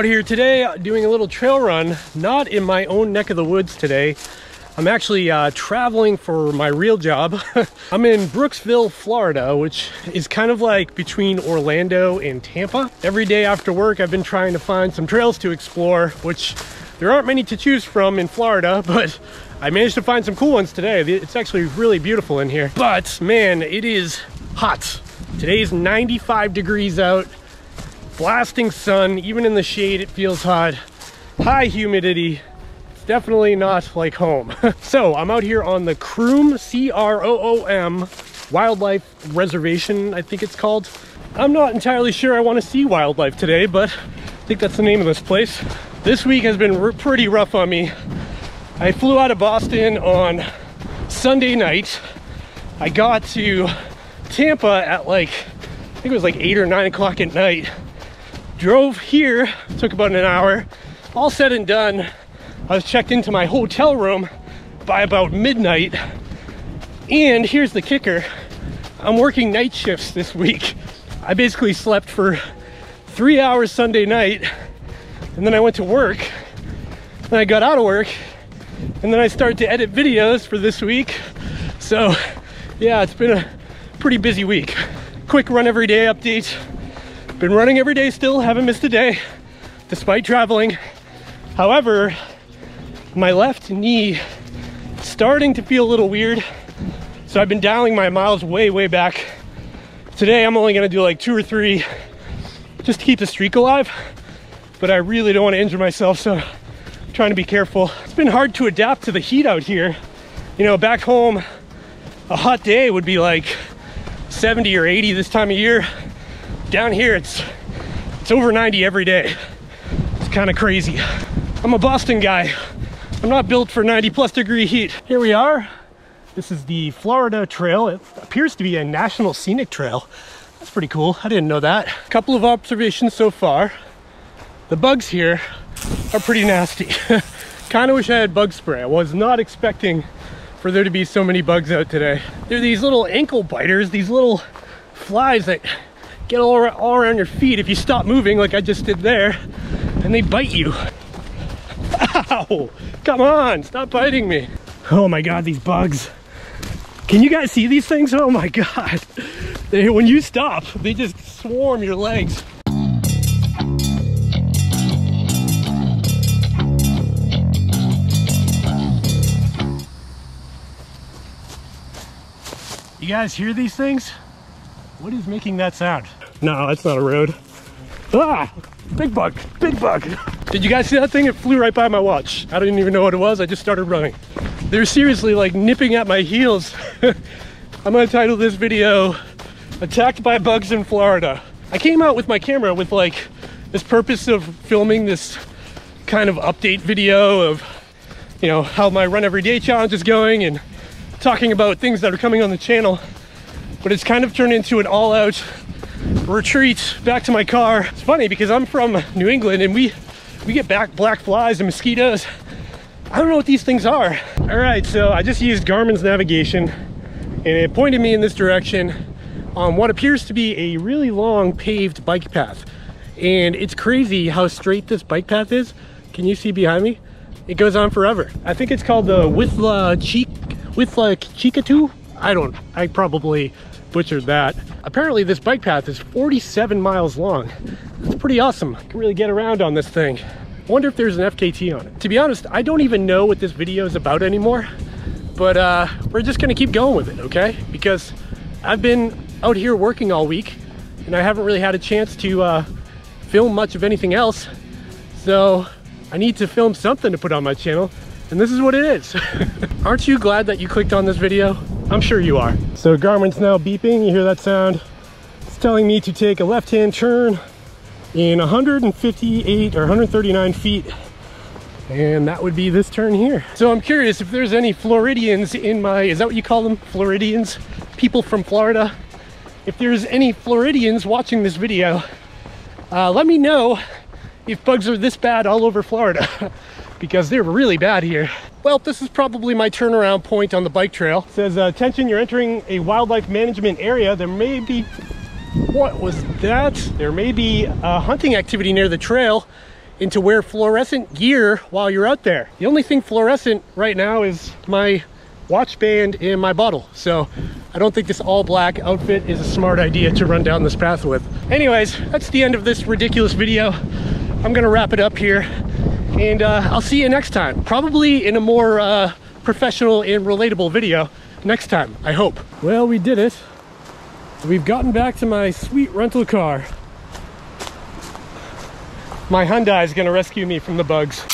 Out here today doing a little trail run, not in my own neck of the woods today. I'm actually uh, traveling for my real job. I'm in Brooksville, Florida, which is kind of like between Orlando and Tampa. Every day after work, I've been trying to find some trails to explore, which there aren't many to choose from in Florida, but I managed to find some cool ones today. It's actually really beautiful in here. But man, it is hot. Today's 95 degrees out, blasting sun, even in the shade it feels hot. High humidity, it's definitely not like home. so I'm out here on the Croom, C-R-O-O-M, Wildlife Reservation, I think it's called. I'm not entirely sure I want to see wildlife today, but I think that's the name of this place. This week has been pretty rough on me. I flew out of Boston on Sunday night. I got to Tampa at like, I think it was like eight or nine o'clock at night. Drove here, took about an hour. All said and done, I was checked into my hotel room by about midnight. And here's the kicker. I'm working night shifts this week. I basically slept for three hours Sunday night and then I went to work. Then I got out of work and then I started to edit videos for this week. So yeah, it's been a pretty busy week. Quick run every day update. Been running every day still, haven't missed a day, despite traveling. However, my left knee starting to feel a little weird. So I've been dialing my miles way, way back. Today I'm only gonna do like two or three just to keep the streak alive. But I really don't wanna injure myself, so I'm trying to be careful. It's been hard to adapt to the heat out here. You know, back home, a hot day would be like 70 or 80 this time of year. Down here, it's it's over 90 every day. It's kind of crazy. I'm a Boston guy. I'm not built for 90 plus degree heat. Here we are. This is the Florida Trail. It appears to be a national scenic trail. That's pretty cool. I didn't know that. A couple of observations so far. The bugs here are pretty nasty. kind of wish I had bug spray. I was not expecting for there to be so many bugs out today. They're these little ankle biters, these little flies that get all, around, all around your feet if you stop moving like I just did there, and they bite you. Ow! Come on, stop biting me. Oh my God, these bugs. Can you guys see these things? Oh my God. They, when you stop, they just swarm your legs. You guys hear these things? What is making that sound? No, that's not a road. Ah! Big bug! Big bug! Did you guys see that thing? It flew right by my watch. I didn't even know what it was. I just started running. They're seriously like nipping at my heels. I'm gonna title this video, Attacked by Bugs in Florida. I came out with my camera with like this purpose of filming this kind of update video of, you know, how my run every day challenge is going and talking about things that are coming on the channel, but it's kind of turned into an all out retreat back to my car. It's funny because I'm from New England and we, we get back black flies and mosquitoes. I don't know what these things are. All right, so I just used Garmin's navigation and it pointed me in this direction on what appears to be a really long paved bike path. And it's crazy how straight this bike path is. Can you see behind me? It goes on forever. I think it's called the Withla Cheek with like Chikatu. I don't, I probably butchered that. Apparently this bike path is 47 miles long. That's pretty awesome. I can really get around on this thing. I wonder if there's an FKT on it. To be honest, I don't even know what this video is about anymore, but uh, we're just gonna keep going with it, okay? Because I've been out here working all week and I haven't really had a chance to uh, film much of anything else. So I need to film something to put on my channel and this is what it is. Aren't you glad that you clicked on this video? I'm sure you are. So Garmin's now beeping, you hear that sound? It's telling me to take a left-hand turn in 158 or 139 feet. And that would be this turn here. So I'm curious if there's any Floridians in my, is that what you call them? Floridians? People from Florida? If there's any Floridians watching this video, uh, let me know if bugs are this bad all over Florida. because they're really bad here. Well, this is probably my turnaround point on the bike trail. It says, uh, attention, you're entering a wildlife management area. There may be, what was that? There may be a hunting activity near the trail and to wear fluorescent gear while you're out there. The only thing fluorescent right now is my watch band and my bottle. So I don't think this all black outfit is a smart idea to run down this path with. Anyways, that's the end of this ridiculous video. I'm gonna wrap it up here and uh, I'll see you next time. Probably in a more uh, professional and relatable video next time, I hope. Well, we did it. We've gotten back to my sweet rental car. My Hyundai is gonna rescue me from the bugs.